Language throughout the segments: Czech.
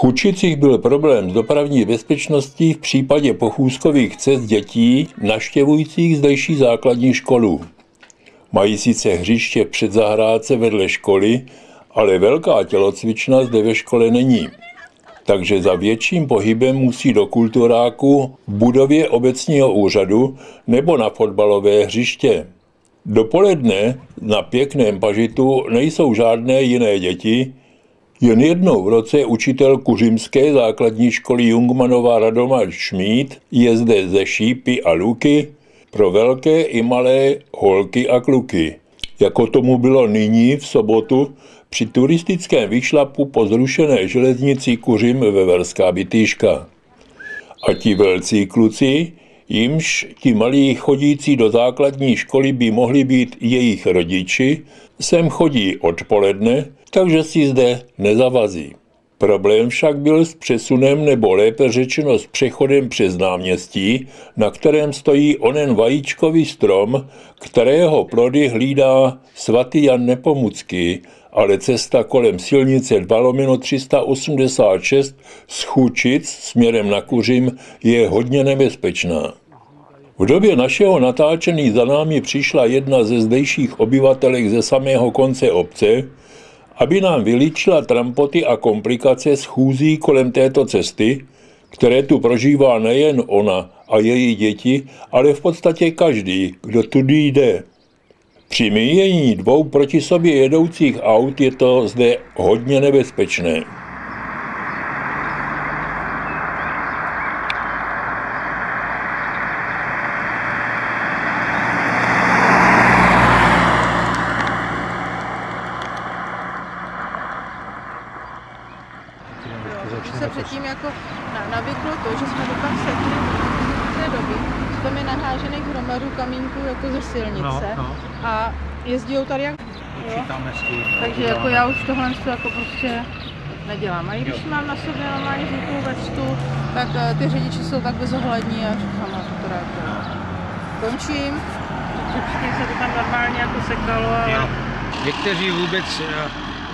Chučicích byl problém s dopravní bezpečností v případě pochůzkových cest dětí naštěvujících zdejší základní školu. Mají sice hřiště před zahrádce vedle školy, ale velká tělocvična zde ve škole není. Takže za větším pohybem musí do kulturáku v budově obecního úřadu nebo na fotbalové hřiště. Dopoledne na pěkném pažitu nejsou žádné jiné děti, jen jednou v roce učitel kuřimské základní školy Jungmanova Radoma Šmíd je zde ze šípy a luky pro velké i malé holky a kluky. Jako tomu bylo nyní v sobotu při turistickém vyšlapu po zrušené železnici Kuřim ve Verská Bytýška. A ti velcí kluci, jimž ti malí chodící do základní školy by mohli být jejich rodiči, sem chodí odpoledne, takže si zde nezavazí. Problém však byl s přesunem nebo lépe řečeno s přechodem přes náměstí, na kterém stojí onen vajíčkový strom, kterého plody hlídá svatý Jan Nepomucký, ale cesta kolem silnice 2 386 z Chučic směrem na Kuřim je hodně nebezpečná. V době našeho natáčení za námi přišla jedna ze zdejších obyvatelek ze samého konce obce, aby nám vylíčila trampoty a komplikace schůzí kolem této cesty, které tu prožívá nejen ona a její děti, ale v podstatě každý, kdo tudy jde. Při míjení dvou proti sobě jedoucích aut je to zde hodně nebezpečné. Předtím jako na, navyklo to, že jsme dopak sekli v té doby, že tam je nahážených hromadu kamínků jako ze silnice No, no. a jezdí tady jak... Jo? Počítáme s tím. Takže jako já už tohle jako prostě nedělám. A i když mám na sobě normálně žlutou vestu, tak eh, ty řidiči jsou tak bezohlední a říkám, no to teda jako... Končím. Předtím se to tam normálně jako sekalo, ale... Jo. Někteří vůbec eh,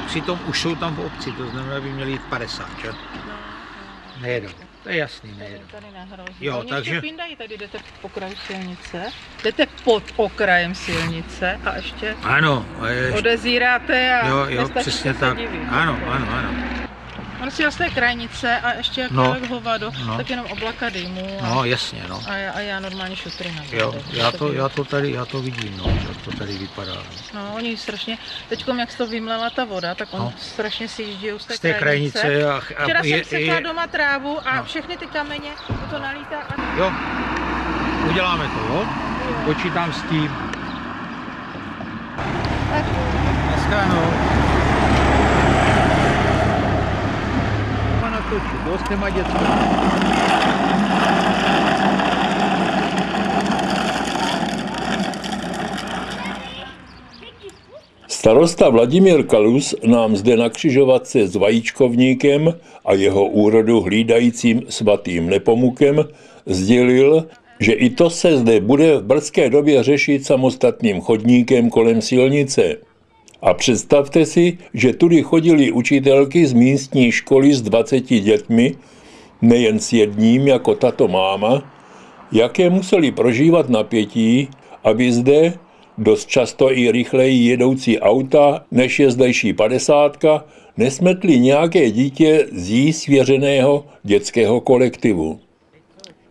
přitom už jsou tam v obci, to znamená, by měli jít 50, že? Nejedou. To je jasný, nejedou. Tady nehrozí. Jo, Oni takže- ještě pindají, tady jdete po kraju silnice, jdete pod okrajem silnice a ještě Ano, a je, odezíráte a jo, jo, přesně tak. divit. Ano, ano, ano. On si z té krajnice a ještě jak No. no. hovado, No. tak jenom oblaka dýmu a, No, jasně, no. a, já, a já normálně šutry na Jo, já to, já to tady, já to vidím, no, jak to tady vypadá. No, oni strašně, teďkom jak se to vymlela ta voda, tak on No. no. strašně si jíždí z té, Z té krajnice a, Včera a jsem sekla doma trávu a No. všechny ty kameně, to, to nalítá a... jo, uděláme to, jo? Počítám s tím. Tak, Naschledanou. Natočit, jo, těma dětskama. Starosta Vladimír Kalus nám zde na křižovatce s vajíčkovníkem a jeho úrodu hlídajícím svatým Nepomukem sdělil, že i to se zde bude v brzké době řešit samostatným chodníkem kolem silnice. A představte si, že tudy chodili učitelky z místní školy s 20 dětmi, nejen s jedním jako tato máma, jaké museli prožívat napětí, aby zde dost často i rychleji jedoucí auta, než je zdejší padesátka, nesmetli nějaké dítě z jí svěřeného dětského kolektivu.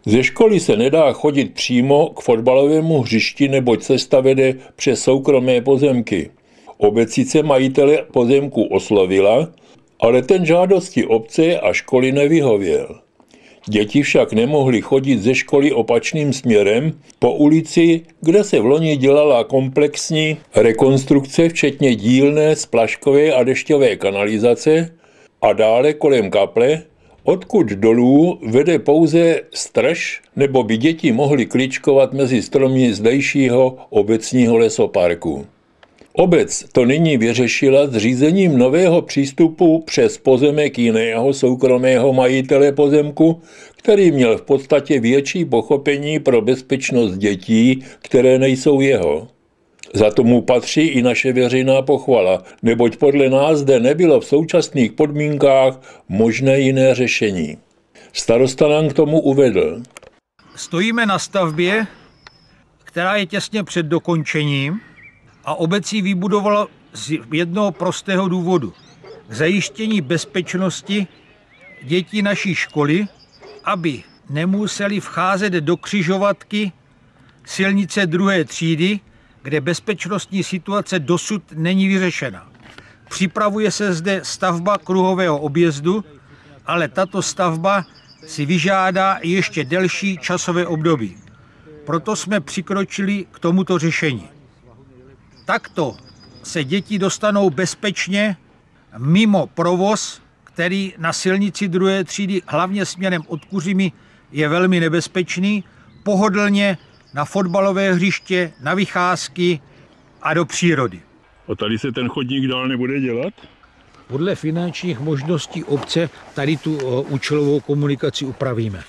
Ze školy se nedá chodit přímo k fotbalovému hřišti, neboť cesta vede přes soukromé pozemky. Obec sice majitele pozemku oslovila, ale ten žádosti obce a školy nevyhověl. Děti však nemohly chodit ze školy opačným směrem po ulici, kde se v loni dělala komplexní rekonstrukce, včetně dílné, splaškové a dešťové kanalizace a dále kolem kaple, odkud dolů vede pouze strž, nebo by děti mohly kličkovat mezi stromy zdejšího obecního lesoparku. Obec to nyní vyřešila zřízením nového přístupu přes pozemek jiného soukromého majitele pozemku, který měl v podstatě větší pochopení pro bezpečnost dětí, které nejsou jeho. Za tomu patří i naše veřejná pochvala, neboť podle nás zde nebylo v současných podmínkách možné jiné řešení. Starosta nám k tomu uvedl. Stojíme na stavbě, která je těsně před dokončením a obec ji vybudovala z jednoho prostého důvodu. K zajištění bezpečnosti dětí naší školy, aby nemuseli vcházet do křižovatky silnice druhé třídy, kde bezpečnostní situace dosud není vyřešena. Připravuje se zde stavba kruhového objezdu, ale tato stavba si vyžádá ještě delší časové období. Proto jsme přikročili k tomuto řešení. Takto se děti dostanou bezpečně mimo provoz, který na silnici druhé třídy, hlavně směrem od Kuřimy, je velmi nebezpečný, pohodlně na fotbalové hřiště, na vycházky a do přírody. A tady se ten chodník dál nebude dělat? Podle finančních možností obce tady tu eh, účelovou komunikaci upravíme.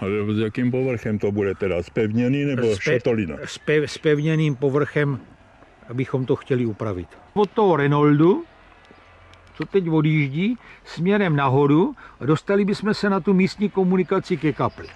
Ale s jakým povrchem to bude teda? Spevněný nebo Spe- šatolina? S, pe- s pevněným povrchem, abychom to chtěli upravit. Od toho Renaultu, co teď odjíždí, směrem nahoru dostali bychom se na tu místní komunikaci ke kapli.